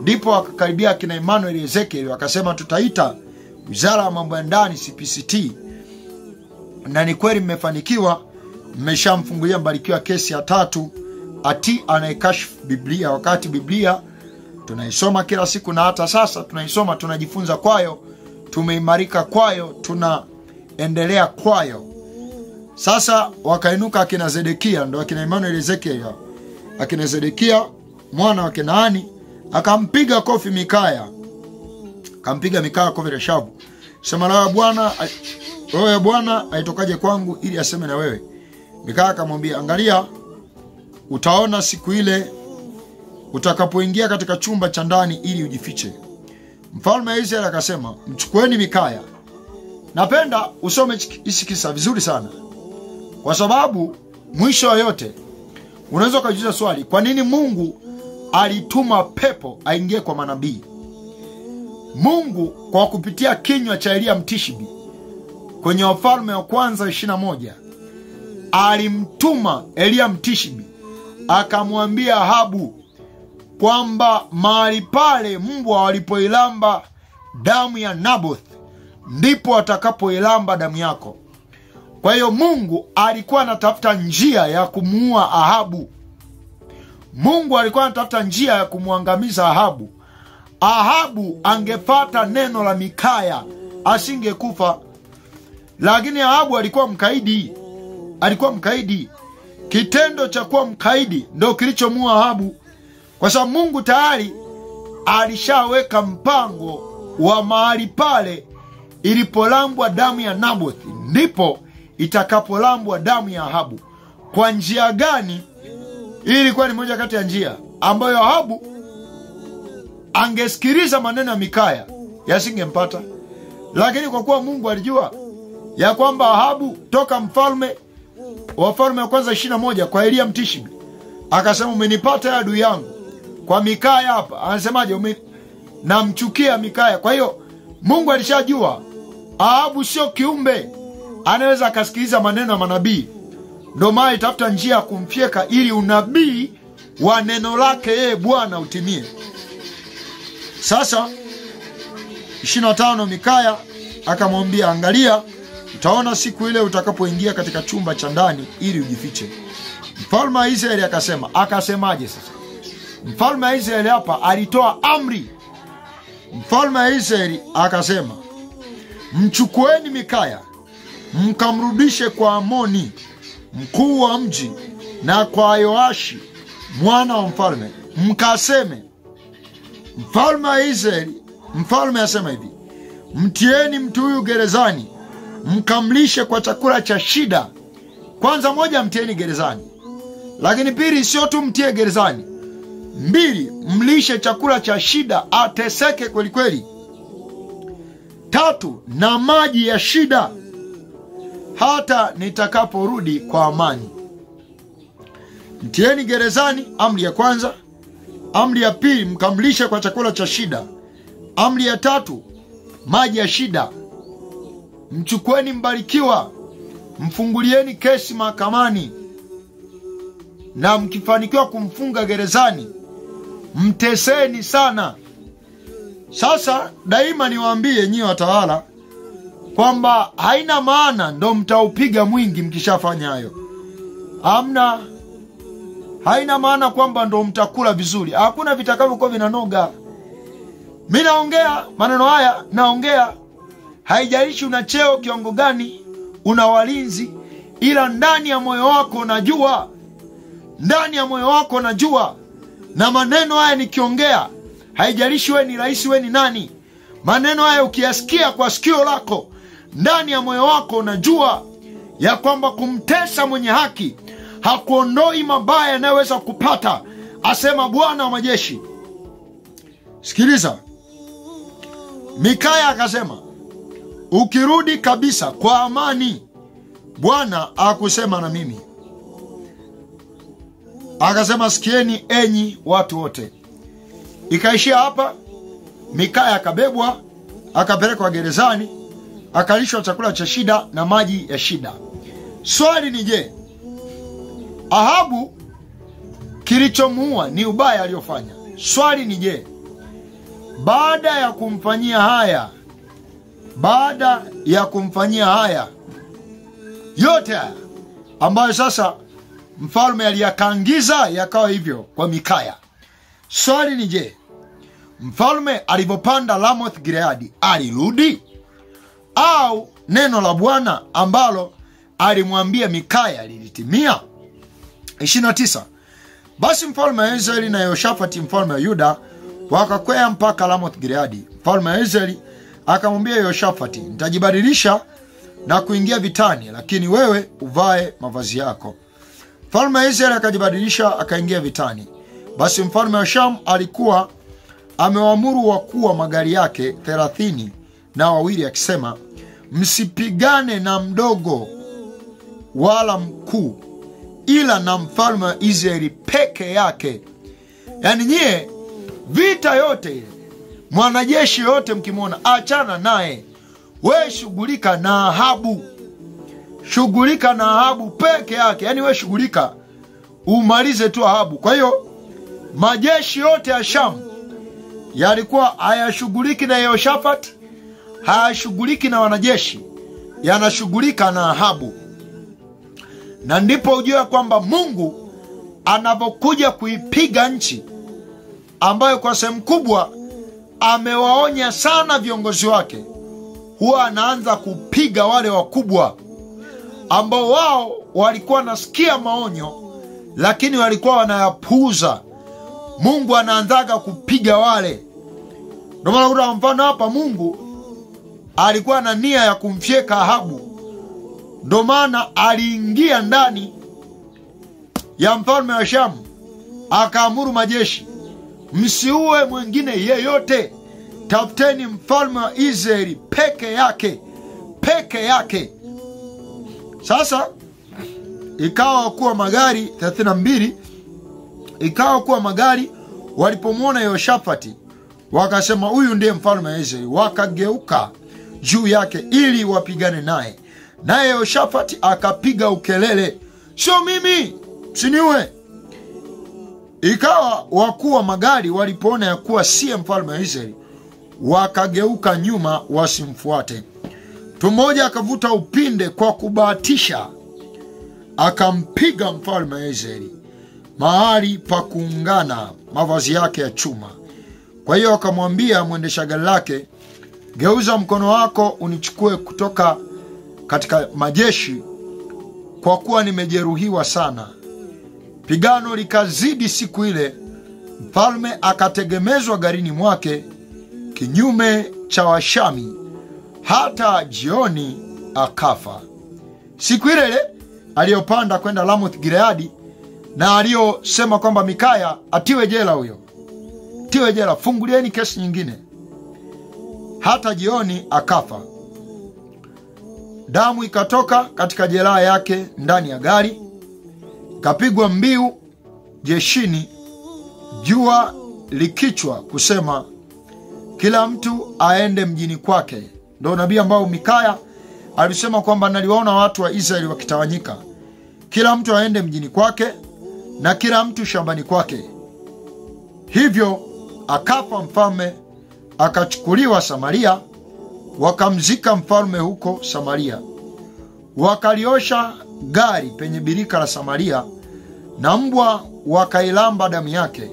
Ndipo akakaribia akina Emmanuel Ezekiel, akasema, tutaita wizara ya mambo ya ndani CPCT, na ni kweli mmefanikiwa, mmeshamfungulia Mbarikiwa kesi ya tatu. Ati anayekashifu Biblia, wakati Biblia tunaisoma kila siku na hata sasa tunaisoma, tunajifunza kwayo, tumeimarika kwayo, tunaendelea kwayo. Sasa wakainuka akina Zedekia, ndo akina Emmanuel Ezekiel, akina Zedekia mwana wa Kenaani akampiga kofi Mikaya, akampiga Mikaya kofi Reshabu, sema la Bwana, roho ya Bwana aitokaje kwangu ili aseme na wewe? Mikaya akamwambia, angalia, utaona siku ile utakapoingia katika chumba cha ndani ili ujifiche. Mfalme wa Israeli akasema, mchukueni Mikaya. Napenda usome hichi kisa vizuri sana, kwa sababu mwisho wa yote unaweza ukajiuliza swali, kwa nini Mungu alituma pepo aingie kwa manabii? Mungu kwa kupitia kinywa cha Eliya Mtishibi kwenye Wafalme wa Kwanza 21 alimtuma Eliya Mtishibi akamwambia Ahabu kwamba mahali pale mbwa walipoilamba damu ya Naboth ndipo atakapoilamba damu yako. Kwa hiyo Mungu alikuwa anatafuta njia ya kumuua Ahabu. Mungu alikuwa anatafuta njia ya kumwangamiza Ahabu. Ahabu angefata neno la Mikaya asingekufa, lakini Ahabu alikuwa mkaidi, alikuwa mkaidi. Kitendo cha kuwa mkaidi ndo kilichomua Ahabu, kwa sababu Mungu tayari alishaweka mpango wa mahali pale ilipolambwa damu ya Nabothi ndipo itakapolambwa damu ya Ahabu. Kwa njia gani? Hii ilikuwa ni moja kati ya njia ambayo Ahabu angesikiliza maneno ya Mikaya yasingempata, lakini kwa kuwa Mungu alijua ya kwamba Ahabu toka mfalme Wafalme wa kwanza ishirini na moja kwa Eliya Mtishibi akasema, umenipata ya adui yangu. Kwa Mikaya hapa anasemaje? Ume... namchukia Mikaya. Kwa hiyo Mungu alishajua Ahabu sio kiumbe anaweza akasikiliza maneno ya manabii, ndo maana itafuta njia ya kumfyeka ili unabii wa neno lake yeye Bwana utimie. Sasa 25 Mikaya akamwambia, angalia, utaona siku ile utakapoingia katika chumba cha ndani ili ujifiche. Mfalme wa Israeli akasema, akasemaje? Sasa mfalme wa Israeli hapa alitoa amri. Mfalme wa Israeli akasema, mchukueni Mikaya mkamrudishe kwa Amoni mkuu wa mji na kwa Yoashi mwana wa mfalme, mkaseme, mfalme wa Israeli, mfalme asema hivi, mtieni mtu huyu gerezani, mkamlishe kwa chakula cha shida. Kwanza moja, mtieni gerezani, lakini pili, sio tu mtie gerezani, mbili, mlishe chakula cha shida, ateseke kwelikweli. Tatu, na maji ya shida hata nitakaporudi kwa amani. Mtieni gerezani, amri ya kwanza. Amri ya pili, mkamlishe kwa chakula cha shida. Amri ya tatu, maji ya shida. Mchukueni mbarikiwa, mfungulieni kesi mahakamani, na mkifanikiwa kumfunga gerezani, mteseni sana. Sasa daima niwaambie nyie watawala kwamba haina maana ndo mtaupiga mwingi mkishafanya hayo. amna haina maana kwamba ndo mtakula vizuri. Hakuna vitakavyokuwa vinanoga. Mi naongea maneno haya, naongea haijalishi una cheo kiongo gani, una walinzi, ila ndani ya moyo wako unajua, ndani ya moyo wako unajua, na maneno haya nikiongea, haijalishi wewe ni rais, wewe ni nani, maneno haya ukiyasikia kwa sikio lako ndani ya moyo wako unajua ya kwamba kumtesa mwenye haki hakuondoi mabaya yanayoweza kupata, asema Bwana wa majeshi. Sikiliza, Mikaya akasema, ukirudi kabisa kwa amani, Bwana akusema na mimi. Akasema, sikieni enyi watu wote. Ikaishia hapa. Mikaya akabebwa akapelekwa gerezani akalishwa chakula cha shida na maji ya shida. Swali ni je, Ahabu kilichomuua ni ubaya aliyofanya? Swali ni je, baada ya kumfanyia haya, baada ya kumfanyia haya yote haya ambayo sasa mfalme aliyakangiza yakawa hivyo kwa Mikaya, swali ni je, mfalme alivyopanda Lamoth Gileadi alirudi au neno la Bwana ambalo alimwambia Mikaya lilitimia. 29 basi mfalme wa Israeli na Yehoshafati mfalme wa Yuda wakakwea mpaka Lamoth Gileadi. Mfalme wa Israeli akamwambia Yehoshafati, nitajibadilisha na kuingia vitani, lakini wewe uvae mavazi yako. Mfalme wa Israeli akajibadilisha akaingia vitani. Basi mfalme wa Sham alikuwa amewaamuru wakuu wa magari yake thelathini na wawili akisema, msipigane na mdogo wala mkuu, ila na mfalme wa Israeli peke yake. Yaani nyie vita yote ile, mwanajeshi yoyote mkimwona, achana naye, we shughulika na Ahabu, shughulika na Ahabu peke yake. yani we shughulika umalize tu Ahabu. Kwa hiyo majeshi yote ya Shamu yalikuwa hayashughuliki na Yehoshafati, hayashughuliki na wanajeshi, yanashughulika na Ahabu. Na ndipo ujue kwamba Mungu anavyokuja kuipiga nchi ambayo kwa sehemu kubwa amewaonya sana viongozi wake, huwa anaanza kupiga wale wakubwa ambao wao walikuwa wanasikia maonyo, lakini walikuwa wanayapuuza. Mungu anaanzaga kupiga wale. Ndio maana kuna mfano hapa, Mungu alikuwa na nia ya kumfyeka Ahabu, ndio maana aliingia ndani ya mfalme wa Shamu akaamuru majeshi, msiue mwingine yeyote, tafuteni mfalme wa Israeli peke yake, peke yake. Sasa ikawa kuwa magari 32 ikawa kuwa magari walipomwona Yehoshafati wakasema, huyu ndiye mfalme wa Israeli, wakageuka juu yake ili wapigane naye. Naye Yehoshafati akapiga ukelele, sio mimi, msiniue. Ikawa wakuu wa magari walipoona ya kuwa siye mfalme wa Israeli, wakageuka nyuma wasimfuate. Mtu mmoja akavuta upinde kwa kubahatisha, akampiga mfalme wa Israeli mahali pa kuungana mavazi yake ya chuma. Kwa hiyo akamwambia mwendesha gari lake, geuza mkono wako unichukue kutoka katika majeshi, kwa kuwa nimejeruhiwa sana. Pigano likazidi siku ile, mfalme akategemezwa garini mwake kinyume cha Washami hata jioni akafa. Siku ile ile aliyopanda kwenda Ramoth Gileadi na aliyosema kwamba Mikaya atiwe jela, huyo tiwe jela, fungulieni kesi nyingine. Hata jioni akafa. Damu ikatoka katika jeraha yake ndani ya gari, ikapigwa mbiu jeshini, jua likichwa kusema kila mtu aende mjini kwake. Ndo nabii ambao Mikaya alisema kwamba naliwaona watu wa Israeli wakitawanyika, kila mtu aende mjini kwake na kila mtu shambani kwake. Hivyo akafa mfalme, akachukuliwa Samaria, wakamzika mfalme huko Samaria. Wakaliosha gari penye birika la Samaria, na mbwa wakailamba damu yake.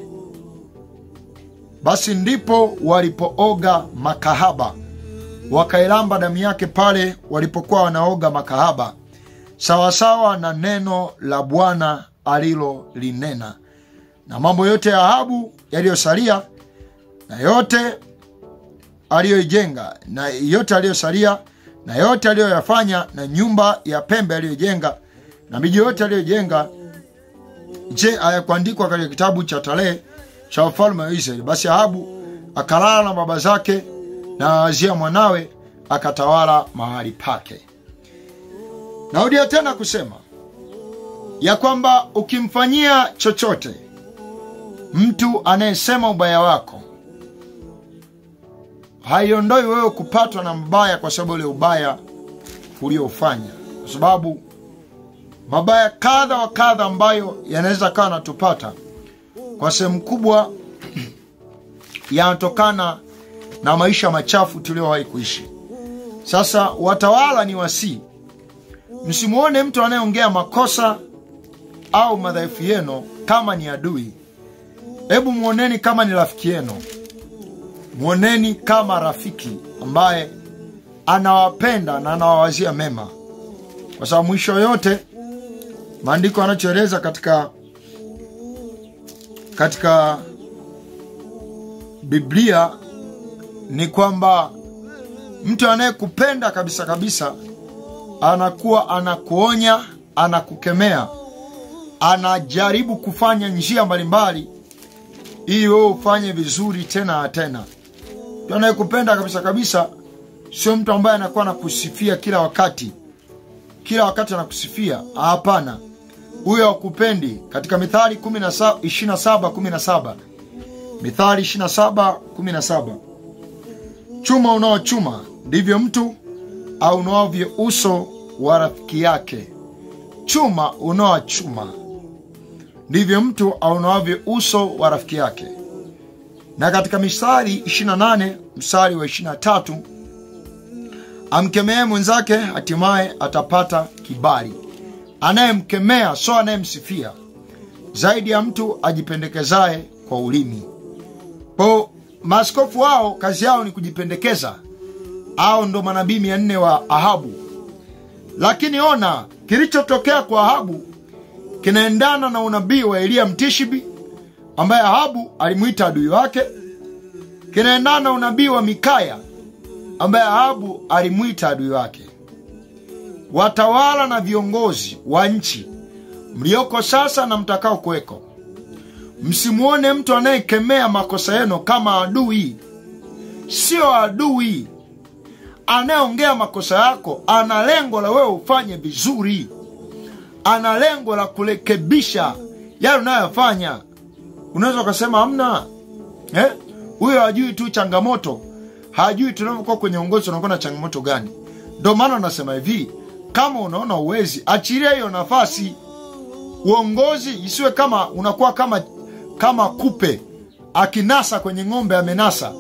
Basi ndipo walipooga makahaba, wakailamba damu yake pale walipokuwa wanaoga makahaba, sawasawa na neno la Bwana alilolinena. Na mambo yote ya Ahabu yaliyosalia na yote aliyoijenga na yote aliyosalia na yote aliyoyafanya na nyumba ya pembe aliyojenga na miji yote aliyojenga, je, hayakuandikwa katika kitabu cha tarehe cha wafalme wa Israeli? Basi Ahabu akalala na baba zake, na Ahazia mwanawe akatawala mahali pake. Narudia tena kusema ya kwamba ukimfanyia chochote mtu anayesema ubaya wako, haiondoi wewe kupatwa na mbaya kwa sababu ule ubaya uliofanya, kwa sababu mabaya kadha wa kadha ambayo yanaweza kawa natupata kwa sehemu kubwa yanatokana na maisha machafu tuliowahi kuishi. Sasa watawala ni wasii, msimuone mtu anayeongea makosa au madhaifu yenu kama ni adui. Hebu mwoneni kama ni rafiki yenu, mwoneni kama rafiki ambaye anawapenda na anawawazia mema. kwa sababu mwisho yote maandiko anachoeleza katika katika Biblia ni kwamba mtu anayekupenda kabisa kabisa anakuwa anakuonya, anakukemea, anajaribu kufanya njia mbalimbali ili wewe ufanye vizuri tena na tena. Mtu anayekupenda kabisa kabisa sio mtu ambaye anakuwa anakusifia kila wakati, kila wakati anakusifia. Hapana, huyo akupendi. Katika Mithali 27:17 Mithali 27:17 chuma unaochuma ndivyo mtu aunoavyo uso wa rafiki yake. Chuma unaochuma ndivyo mtu aunoavyo uso wa rafiki yake. Na katika mistari 28 mstari wa 23 amkemee mwenzake hatimaye atapata kibali. Anayemkemea so anayemsifia, zaidi ya mtu ajipendekezaye kwa ulimi. Kwa maskofu wao kazi yao ni kujipendekeza, au ndo manabii mia nne wa Ahabu. Lakini ona kilichotokea kwa Ahabu kinaendana na unabii wa Eliya Mtishibi ambaye Ahabu alimwita adui wake, kinaendana na unabii wa Mikaya ambaye Ahabu alimwita adui wake. Watawala na viongozi wa nchi mlioko sasa na mtakao kuweko, msimuone mtu anayekemea makosa yenu kama adui. Sio adui. Anayeongea makosa yako ana lengo la wewe ufanye vizuri, ana lengo la kurekebisha yale unayoyafanya. Unaweza ukasema hamna, eh? Huyo hajui tu changamoto, hajui tunavyokuwa kwenye uongozi unakuwa na changamoto gani. ndo maana unasema hivi, kama unaona uwezi, achilia hiyo nafasi. Uongozi isiwe kama unakuwa kama kama kupe akinasa kwenye ng'ombe amenasa,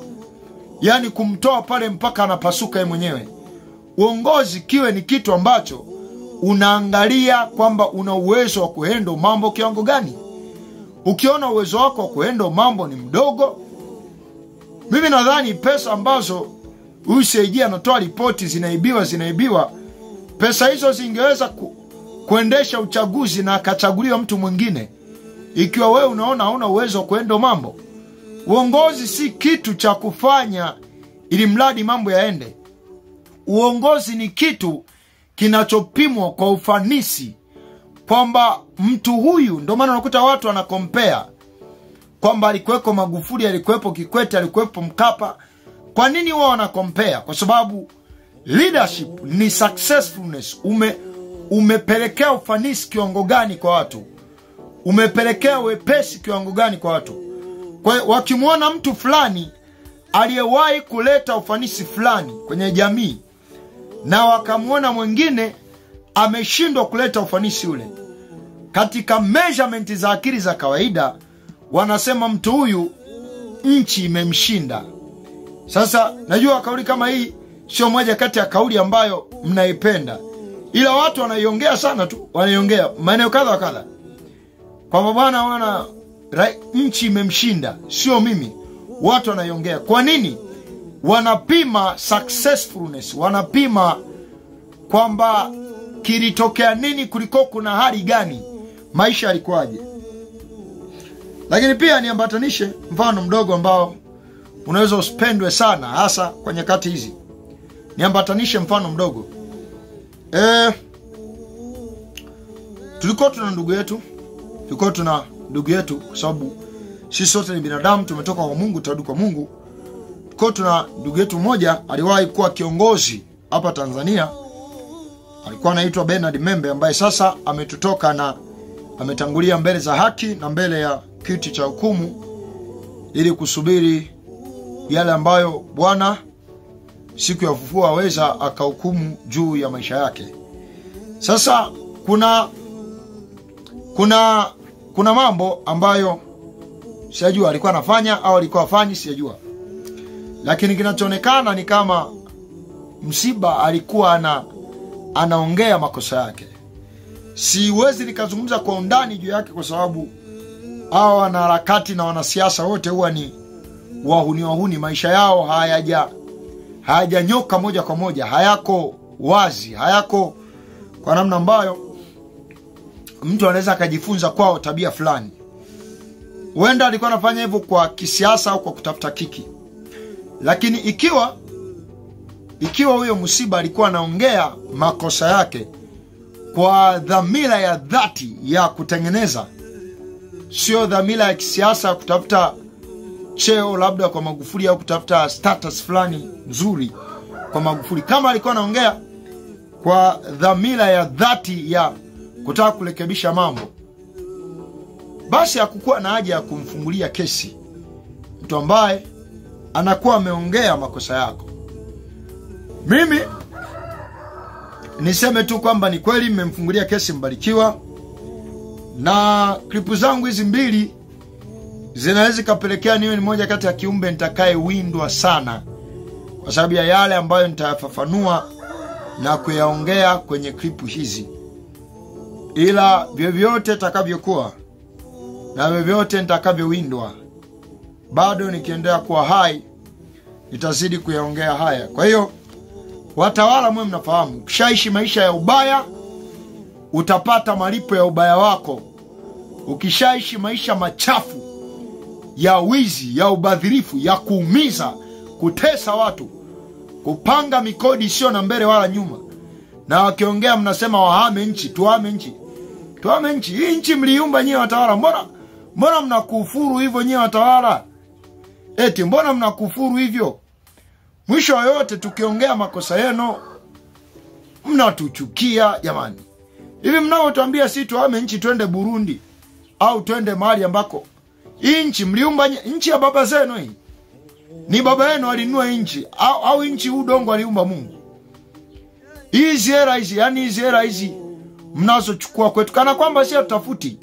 yaani kumtoa pale mpaka anapasuka ye mwenyewe. Uongozi kiwe ni kitu ambacho unaangalia kwamba una uwezo wa kuhendo mambo kiwango gani. Ukiona uwezo wako wa kuhendo mambo ni mdogo, mimi nadhani pesa ambazo CAG anatoa ripoti zinaibiwa zinaibiwa, pesa hizo zingeweza ku, kuendesha uchaguzi na akachaguliwa mtu mwingine. Ikiwa wewe unaona hauna uwezo wa kuenda mambo, uongozi si kitu cha kufanya ili mradi mambo yaende. Uongozi ni kitu kinachopimwa kwa ufanisi, kwamba mtu huyu, ndio maana unakuta watu wanakompea kwamba alikuwepo Magufuli, alikuwepo Kikwete, alikuwepo Mkapa. Kwa nini wao wanakompea? Kwa sababu leadership ni successfulness. Ume, umepelekea ufanisi kiwango gani kwa watu, umepelekea wepesi kiwango gani kwa watu. Kwa wakimwona mtu fulani aliyewahi kuleta ufanisi fulani kwenye jamii na wakamwona mwingine ameshindwa kuleta ufanisi ule, katika measurement za akili za kawaida wanasema mtu huyu nchi imemshinda. Sasa najua kauli kama hii sio moja kati ya kauli ambayo mnaipenda, ila watu wanaiongea sana tu, wanaiongea maeneo kadha wa kadha kwamba bwana, wana nchi imemshinda, sio mimi. Watu wanaiongea kwa nini? Wanapima successfulness, wanapima kwamba kilitokea nini, kuliko kuna hali gani, maisha yalikuwaje. Lakini pia niambatanishe mfano mdogo ambao unaweza usipendwe sana, hasa kwa nyakati hizi. Niambatanishe mfano mdogo e, tulikuwa tuna ndugu yetu, tulikuwa tuna ndugu yetu, kwa sababu sisi sote ni binadamu, tumetoka kwa Mungu, tutarudi kwa Mungu. Tulikuwa tuna ndugu yetu mmoja aliwahi kuwa kiongozi hapa Tanzania, alikuwa anaitwa Bernard Membe, ambaye sasa ametutoka na ametangulia mbele za haki na mbele ya kiti cha hukumu ili kusubiri yale ambayo Bwana siku ya ufufuo aweza akahukumu juu ya maisha yake. Sasa kuna kuna kuna mambo ambayo sijajua alikuwa anafanya au alikuwa afanyi, sijajua, lakini kinachoonekana ni kama msiba alikuwa ana anaongea makosa yake. Siwezi nikazungumza kwa undani juu yake kwa sababu hawa wanaharakati na wanasiasa wote huwa ni wahuni wahuni, maisha yao hayaja hayajanyoka moja kwa moja, hayako wazi, hayako kwa namna ambayo mtu anaweza akajifunza kwao tabia fulani. Huenda alikuwa anafanya hivyo kwa kisiasa au kwa kutafuta kiki. Lakini ikiwa ikiwa huyo msiba alikuwa anaongea makosa yake kwa dhamira ya dhati ya kutengeneza sio dhamira ya kisiasa ya kutafuta cheo labda kwa magufuli au kutafuta status fulani nzuri kwa magufuli. Kama alikuwa anaongea kwa dhamira ya dhati ya kutaka kurekebisha mambo basi hakukuwa na haja ya kumfungulia kesi mtu ambaye anakuwa ameongea makosa yako mimi niseme tu kwamba ni kweli mmemfungulia kesi mbarikiwa na klipu zangu hizi mbili zinaweza ikapelekea niwe ni moja kati ya kiumbe nitakayewindwa sana kwa sababu ya yale ambayo nitayafafanua na kuyaongea kwenye klipu hizi. Ila vyovyote takavyokuwa na vyovyote nitakavyowindwa bado nikiendelea kuwa hai nitazidi kuyaongea haya. Kwa hiyo watawala mwe mnafahamu ukishaishi maisha ya ubaya utapata malipo ya ubaya wako. Ukishaishi maisha machafu ya wizi ya ubadhirifu ya kuumiza kutesa watu kupanga mikodi isiyo na mbele wala nyuma. Na wakiongea mnasema wahame nchi tuhame nchi tuhame nchi. Hii nchi mliumba nyiwe watawala mbona mbona mnakufuru hivyo nyie watawala? Eti mbona mnakufuru hivyo mwisho wa yote tukiongea makosa yenu mnatuchukia jamani. Hivi mnaotwambia si tuhame nchi twende burundi au twende mahali ambako nchi mliumba nchi ya baba zenu hii? Ni baba yenu alinunua nchi au, au nchi udongo aliumba mungu? Hizi hera hizi yani hizi hera hizi mnazochukua kwetu kana kwamba si hatutafuti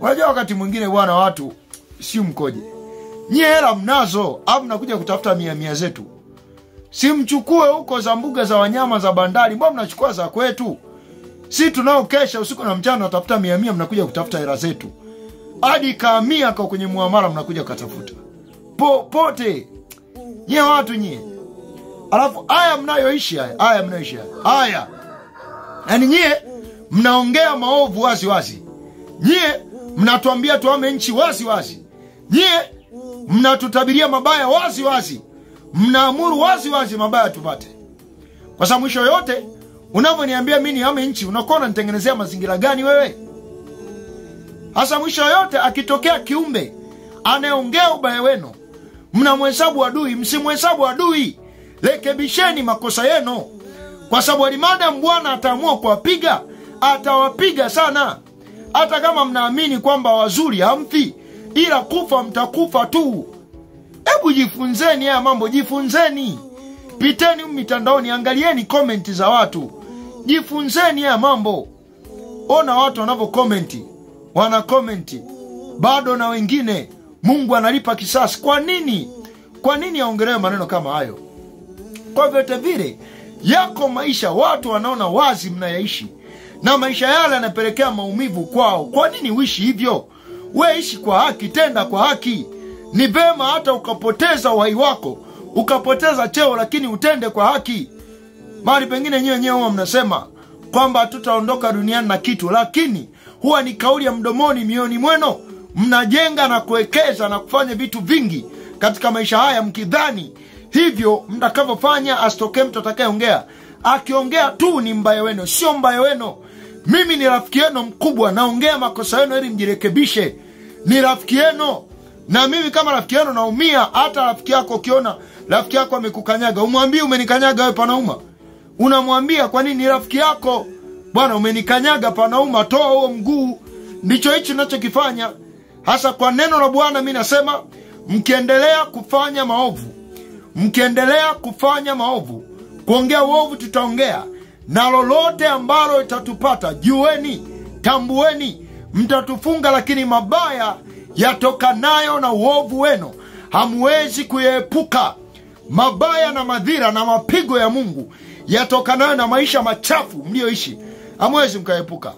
unajua wakati mwingine bwana watu si mkoje? Nyie hela mnazo au mnakuja kutafuta mia mia zetu si mchukue huko za mbuga za wanyama za bandari. Mbona mnachukua za kwetu? Si tunaokesha usiku na mchana natafuta mia mia mnakuja kutafuta hela zetu. Hadi kaamia kwa kwenye muamara, mnakuja katafuta popote nyie watu nyie. Alafu haya mnayoishi haya haya mnayoishi haya haya. Yaani nyie mnaongea maovu wazi wazi. Nyie mnatuambia tuame nchi wazi wazi. Nyie mnatutabiria mabaya wazi wazi mnaamuru wazi wazi mabaya tupate. Kwa sababu mwisho yote unavyoniambia mi niame nchi unakuwa unanitengenezea mazingira gani wewe? Hasa mwisho yote akitokea kiumbe anayeongea ubaya wenu mnamhesabu adui msimhesabu adui. Rekebisheni makosa yenu. Kwa sababu alimadamu bwana ataamua kuwapiga atawapiga sana. Hata kama mnaamini kwamba wazuri hamfi ila kufa mtakufa tu hebu jifunzeni haya mambo jifunzeni. Piteni mitandaoni angalieni komenti za watu. Jifunzeni haya mambo. Ona watu wanavyo komenti wana komenti bado na wengine. Mungu analipa kisasi. Kwa nini? Kwa nini aongelewe maneno kama hayo? Kwa vyote vile yako maisha. Watu wanaona wazi mnayaishi. Na maisha yale yanapelekea maumivu kwao. Kwa nini uishi hivyo? We ishi kwa haki tenda kwa haki ni vema hata ukapoteza uhai wako ukapoteza cheo lakini utende kwa haki. Mahali pengine nyiwe wenyewe huwa mnasema kwamba hatutaondoka duniani na kitu lakini huwa ni kauli ya mdomoni mioni mweno mnajenga na kuwekeza na kufanya vitu vingi katika maisha haya mkidhani hivyo mtakavyofanya asitokee mtu atakayeongea. Akiongea tu ni mbaya weno, sio mbaya weno. mimi ni rafiki yenu mkubwa naongea makosa yenu ili mjirekebishe. Ni rafiki yenu na mimi kama rafiki yenu naumia hata rafiki yako ukiona rafiki yako amekukanyaga umwambie umenikanyaga we panauma. Unamwambia kwa nini ni rafiki yako? Bwana umenikanyaga panauma toa huo mguu. Ndicho hichi nachokifanya hasa kwa neno la bwana mi nasema mkiendelea kufanya maovu mkiendelea kufanya maovu kuongea uovu tutaongea na lolote ambalo itatupata jueni tambueni mtatufunga lakini mabaya yatokanayo na uovu wenu hamwezi kuyaepuka mabaya na madhira na mapigo ya mungu yatokanayo na maisha machafu mliyoishi. Hamwezi mkaepuka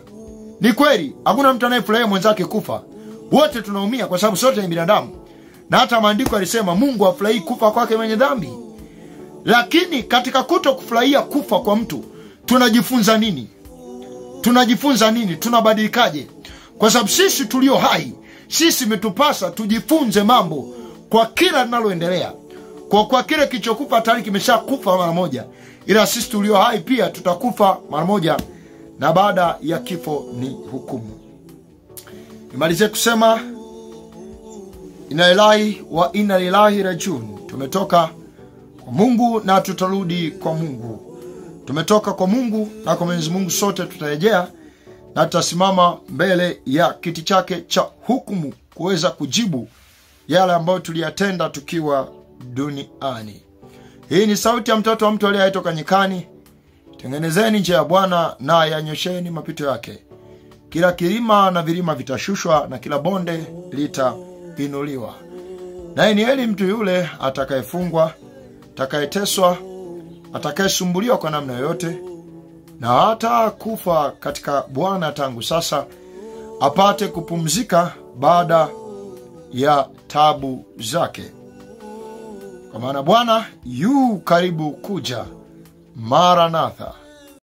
ni kweli hakuna mtu anayefurahia mwenzake kufa. Wote tunaumia kwa sababu sote ni binadamu. Na hata maandiko alisema mungu afurahii kufa kwake mwenye dhambi. Lakini katika kuto kufurahia kufa kwa mtu tunajifunza nini? Tunajifunza nini? Tunabadilikaje? Kwa sababu sisi tulio hai sisi imetupasa tujifunze mambo kwa kila linaloendelea kwa kwa kile kilichokufa tayari kimeshakufa mara moja ila sisi tulio hai pia tutakufa mara moja na baada ya kifo ni hukumu. Imalizie kusema inalilahi wa ina lilahi rajun tumetoka kwa mungu na tutarudi kwa mungu. Tumetoka kwa mungu na kwa mwenyezi mungu sote tutarejea na tutasimama mbele ya kiti chake cha hukumu kuweza kujibu yale ambayo tuliyatenda tukiwa duniani. Hii ni sauti ya mtoto wa mtu aliyetoka nyikani tengenezeni njia ya bwana na yanyosheni mapito yake. Kila kilima na vilima vitashushwa na kila bonde litainuliwa naye ni heli mtu yule atakayefungwa atakayeteswa atakayesumbuliwa kwa namna yoyote na hata kufa katika bwana tangu sasa apate kupumzika baada ya tabu zake. Kwa maana bwana yu karibu kuja maranatha